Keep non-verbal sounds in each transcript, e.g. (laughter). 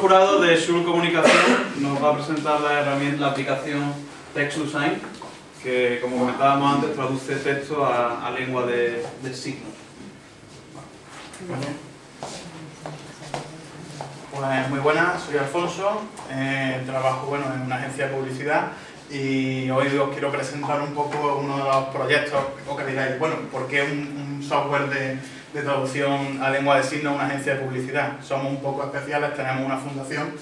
jurado de Shul Comunicación nos va a presentar la herramienta, la aplicación Text to Sign, que como comentábamos antes traduce texto a, lengua de, signos. Pues muy buenas, soy Alfonso, eh, trabajo bueno, en una agencia de publicidad y hoy os quiero presentar un poco uno de los proyectos, o que digáis, bueno, ¿por qué un, software de, traducción a lengua de signos una agencia de publicidad? Somos un poco especiales, tenemos una fundación.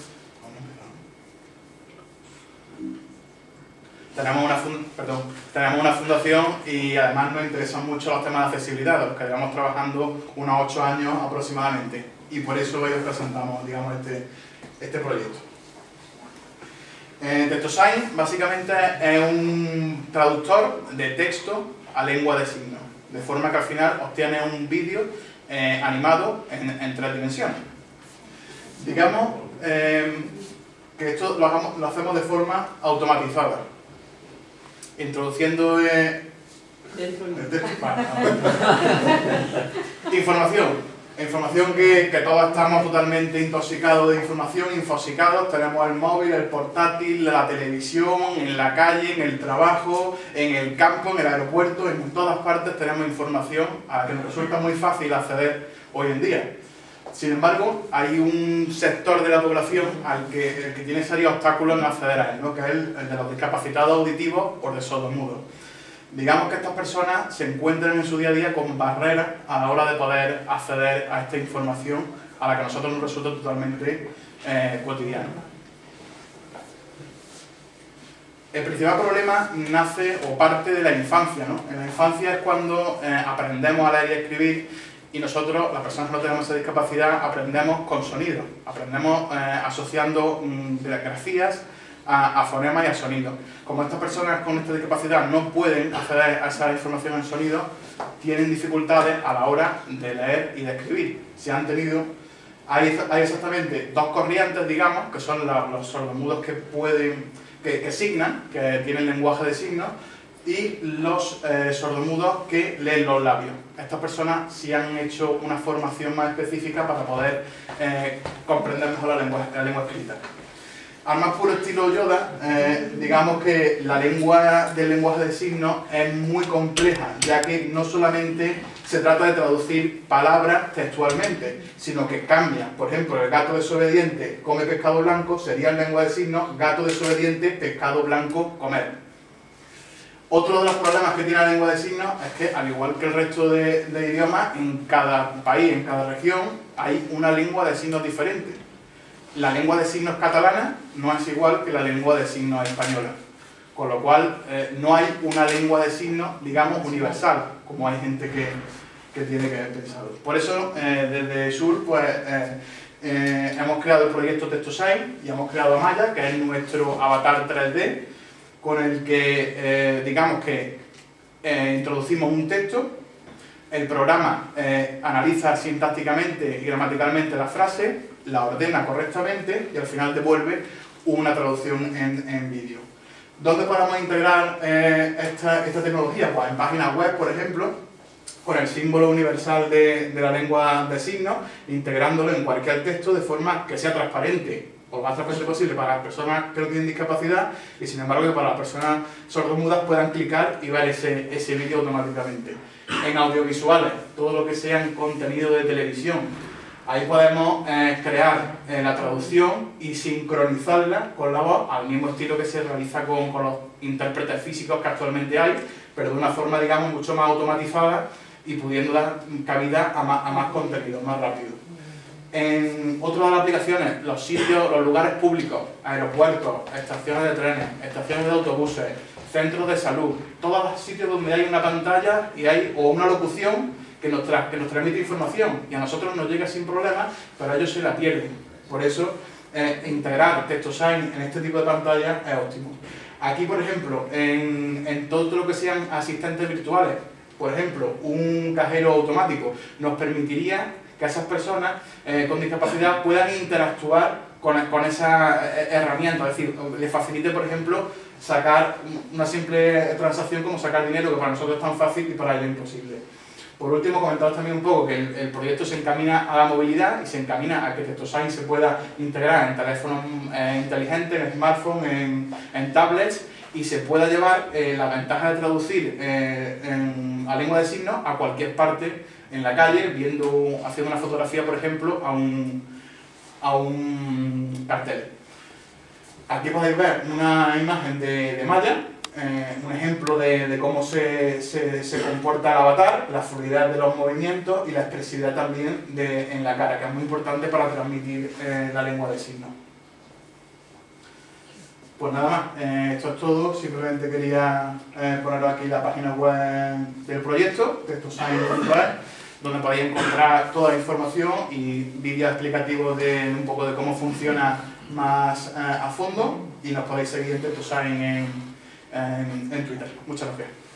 Tenemos una, perdón, tenemos una fundación y además nos interesan mucho los temas de accesibilidad, los que llevamos trabajando unos ocho años aproximadamente. Y por eso hoy os presentamos digamos, este, este proyecto. Eh, TextoSign básicamente es un traductor de texto a lengua de signos, de forma que al final obtiene un vídeo eh, animado en, tres dimensiones. Digamos eh, que esto lo, hacemos de forma automatizada, introduciendo (laughs) información Información que, todos estamos totalmente intoxicados de información, infosicados, tenemos el móvil, el portátil, la televisión, en la calle, en el trabajo, en el campo, en el aeropuerto, en todas partes tenemos información a la que nos resulta muy fácil acceder hoy en día. Sin embargo, hay un sector de la población al que, que tiene serios obstáculos en acceder a él, ¿no? que es el, el de los discapacitados auditivos o de sordomudos digamos que estas personas se encuentran en su día a día con barreras a la hora de poder acceder a esta información a la que a nosotros nos resulta totalmente eh, cotidiana. El principal problema nace o parte de la infancia. ¿no? En la infancia es cuando eh, aprendemos a leer y escribir y nosotros, las personas que no tenemos esa discapacidad, aprendemos con sonido, aprendemos eh, asociando mm, grafías a, fonema y a sonido. Como estas personas con esta discapacidad no pueden acceder a esa información en sonido, tienen dificultades a la hora de leer y de escribir. Se han tenido, hay, hay exactamente dos corrientes, digamos, que son los sordomudos que pueden, que, signan, que tienen lenguaje de signos, y los eh, sordomudos que leen los labios. Estas personas sí han hecho una formación más específica para poder eh, comprender mejor la lengua, la lengua escrita al más puro estilo Yoda, eh, digamos que la lengua del lenguaje de signos es muy compleja, ya que no solamente se trata de traducir palabras textualmente, sino que cambia. Por ejemplo, el gato desobediente come pescado blanco sería en lengua de signos gato desobediente, pescado blanco, comer. Otro de los problemas que tiene la lengua de signos es que, al igual que el resto de, de idiomas, en cada país, en cada región, hay una lengua de signos diferente la lengua de signos catalana no es igual que la lengua de signos española. Con lo cual, eh, no hay una lengua de signos, digamos, universal, como hay gente que, tiene que pensar. Por eso, eh, desde Sur, pues, eh, hemos creado el proyecto TextoSign y hemos creado Maya, que es nuestro avatar 3D, con el que, digamos que, introducimos un texto, el programa analiza sintácticamente y gramaticalmente la frase, la ordena correctamente y al final devuelve una traducción en, vídeo. ¿Dónde podemos integrar eh, esta, tecnología? Pues en páginas web, por ejemplo, con el símbolo universal de, la lengua de signos, integrándolo en cualquier texto de forma que sea transparente o más transparente posible para las personas que no tienen discapacidad y sin embargo que para las personas sordomudas puedan clicar y ver ese, ese vídeo automáticamente. En audiovisuales, todo lo que sea en contenido de televisión, Ahí podemos eh, crear eh, la traducción y sincronizarla con la voz al mismo estilo que se realiza con, los intérpretes físicos que actualmente hay, pero de una forma, digamos, mucho más automatizada y pudiendo dar cabida a más, a más contenido, más rápido. En otra de las aplicaciones, los sitios, los lugares públicos, aeropuertos, estaciones de trenes, estaciones de autobuses, centros de salud, todos los sitios donde hay una pantalla y hay o una locución que nos, que nos transmite información y a nosotros nos llega sin problema, pero ellos se la pierden. Por eso, eh, integrar TextoSign en este tipo de pantalla es óptimo. Aquí, por ejemplo, en, en todo lo que sean asistentes virtuales, por ejemplo, un cajero automático, nos permitiría que esas personas eh, con discapacidad puedan interactuar con, con esa eh, herramienta, es decir, le facilite, por ejemplo, sacar una simple transacción como sacar dinero, que para nosotros es tan fácil y para ellos imposible. Por último, comentaros también un poco que el, proyecto se encamina a la movilidad y se encamina a que TextoSign se pueda integrar en teléfonos eh, inteligentes, en smartphones, en, tablets y se pueda llevar eh, la ventaja de traducir eh, a lengua de signos a cualquier parte en la calle, viendo, haciendo una fotografía, por ejemplo, a un, a un cartel. Aquí podéis ver una imagen de, de Maya, eh, un ejemplo de, cómo se, se, comporta el avatar, la fluidez de los movimientos y la expresividad también de, en la cara, que es muy importante para transmitir eh, la lengua de signos. Pues nada más, eh, esto es todo, simplemente quería poneros aquí la página web del proyecto, textosign.es, donde podéis encontrar toda la información y vídeos explicativos de un poco de cómo funciona más a fondo y nos podéis seguir en TextoSign en en, en Twitter. Muchas gracias.